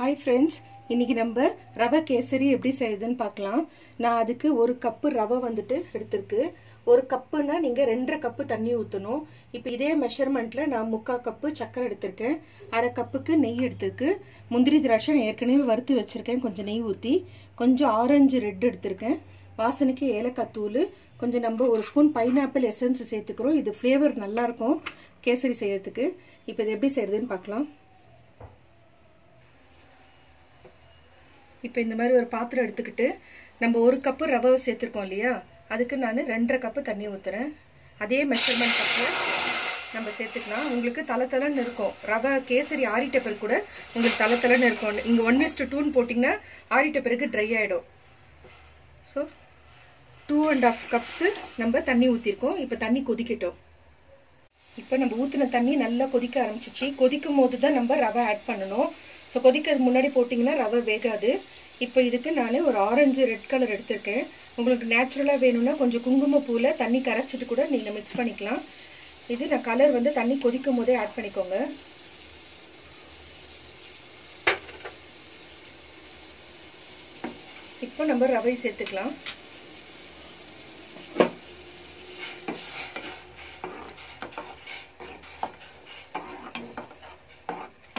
Hi friends இன்னைக்கு நம்ம ரவை கேசரி எப்படி செய்யுதுன்னு பார்க்கலாம். நான் அதுக்கு ஒரு கப்பு ரவை வந்துட்டு எடுத்திருக்கு. ஒரு கப்புனா நீங்கள் ரெண்டரை கப்பு தண்ணி ஊற்றணும் இப்போ இதே மெஷர்மெண்ட்டில் நான் முக்கால் கப்பு சக்கரை எடுத்திருக்கேன். அரை கப்புக்கு நெய் எடுத்திருக்கு. முந்திரி திராட்சை நான் ஏற்கனவே வறுத்து வச்சுருக்கேன். கொஞ்சம் நெய் ஊற்றி கொஞ்சம் ஆரஞ்சு ரெட் எடுத்திருக்கேன். வாசனைக்கு ஏலக்காய் தூள் கொஞ்சம் நம்ம ஒரு ஸ்பூன் பைனாப்பிள் எசன்ஸ் சேர்த்துக்கிறோம். இது ஃப்ளேவர் நல்லாயிருக்கும் கேசரி செய்யறதுக்கு. இப்போ இது எப்படி செய்யறதுன்னு பார்க்கலாம். இப்போ இந்த மாதிரி ஒரு பாத்திரம் எடுத்துக்கிட்டு நம்ம ஒரு கப்பு ரவை சேர்த்துருக்கோம் இல்லையா? அதுக்கு நான் ரெண்டரை கப்பு தண்ணி ஊற்றுறேன் அதே மெஷர்மெண்ட் கப்பில் நம்ம சேர்த்துக்கலாம். உங்களுக்கு தலை தலைன்னு இருக்கும். ரவை கேசரி ஆறிட்ட பிறகு கூட உங்களுக்கு தலை தலைன்னு இருக்கும். இங்கே ஒன் இஸ்டு டூன்னு போட்டிங்கன்னா ஆறிட்ட பிறகு ட்ரை ஆகிடும் so two and half cups நம்ம தண்ணி ஊற்றிருக்கோம் இப்போ தண்ணி கொதிக்கட்டும். இப்போ நம்ம ஊற்றின தண்ணி நல்லா கொதிக்க ஆரம்பிச்சிச்சு. கொதிக்கும் போது தான் நம்ம ரவை ஆட் பண்ணணும். ஸோ கொதிக்கிறது முன்னாடி போட்டிங்கன்னா ரவை வேகாது. இப்போ இதுக்கு நான் ஒரு ஆரஞ்சு ரெட் கலர் எடுத்திருக்கேன். உங்களுக்கு நேச்சுரலாக வேணும்னா கொஞ்சம் குங்குமப்பூவில் தண்ணி கரைச்சிட்டு கூட நீங்கள் மிக்ஸ் பண்ணிக்கலாம். இது நான் கலர் வந்து தண்ணி கொதிக்கும் போதே ஆட் பண்ணிக்கோங்க. இப்போ நம்ம ரவை சேர்த்துக்கலாம்.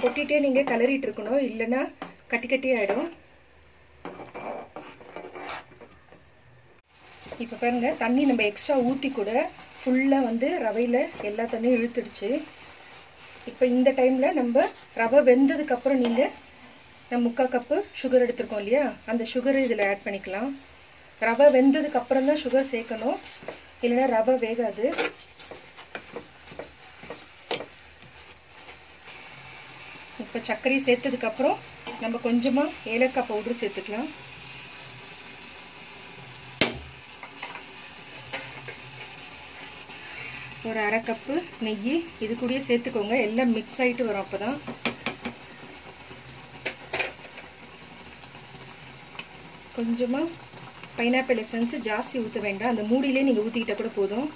கொட்டிகிட்டே நீங்கள் கிளறிட்டு இருக்கணும். இல்லைன்னா கட்டி கட்டி ஆகிடும் இப்போ பாருங்க தண்ணி நம்ம எக்ஸ்ட்ரா ஊற்றி கூட ஃபுல்லாக வந்து ரவையில் எல்லா தண்ணியும் இழுத்துடுச்சு. இப்போ இந்த டைமில் நம்ம ரவை வெந்ததுக்கப்புறம் நீங்கள் நம்ம முக்கால் கப்பு சுகர் எடுத்துருக்கோம் இல்லையா? அந்த சுகரை இதில் ஆட் பண்ணிக்கலாம். ரவை வெந்ததுக்கப்புறம் தான் சுகர் சேர்க்கணும். இல்லைன்னா ரவை வேகாது. இப்போ சர்க்கரையை சேர்த்ததுக்கப்புறம் நம்ம கொஞ்சமாக ஏலக்காய் பவுடர் சேர்த்துக்கலாம். ஒரு அரை கப்பு நெய் இது கூடயே சேர்த்துக்கோங்க. எல்லாம் மிக்ஸ் ஆகிட்டு வரும் அப்போ தான் கொஞ்சமாக பைனாப்பிள் எசன்ஸ் ஜாஸ்தி ஊற்ற வேண்டாம். அந்த மூடியிலே நீங்கள் ஊற்றிக்கிட்ட கூட போதும்.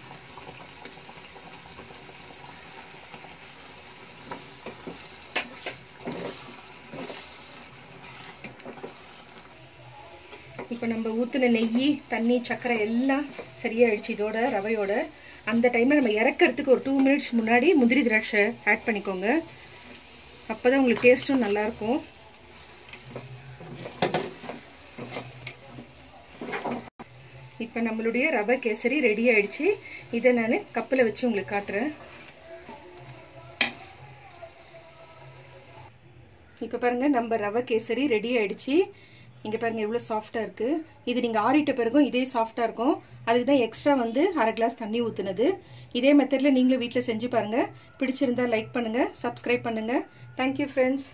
இப்போ நம்ம ஊற்றின நெய் தண்ணி சர்க்கரை எல்லாம் சரியாயிடுச்சு இதோட ரவையோட. அந்த டைமில் நம்ம இறக்கிறதுக்கு ஒரு டூ மினிட்ஸ் முன்னாடி முந்திரி திராட்சை ஆட் பண்ணிக்கோங்க. அப்போ தான் உங்களுக்கு டேஸ்ட்டும் நல்லாயிருக்கும் இப்போ நம்மளுடைய ரவை கேசரி ரெடி ஆயிடுச்சு. இதை நான் கப்பில் வச்சு உங்களுக்கு காட்டுறேன். இப்போ பாருங்கள் நம்ம ரவை கேசரி ரெடி ஆயிடுச்சு. இங்கே பாருங்கள் எவ்வளோ சாஃப்டாக இருக்குது இது நீங்கள் ஆறிட்ட பிறகும் இதே சாஃப்டாக இருக்கும். அதுக்கு தான் எக்ஸ்ட்ரா வந்து அரை கிளாஸ் தண்ணி ஊற்றுனது இதே மெத்தடில் நீங்களும் வீட்டில் செஞ்சு பாருங்கள் பிடிச்சிருந்தா லைக் பண்ணுங்கள் சப்ஸ்கிரைப் பண்ணுங்கள் தேங்க்யூ ஃப்ரெண்ட்ஸ்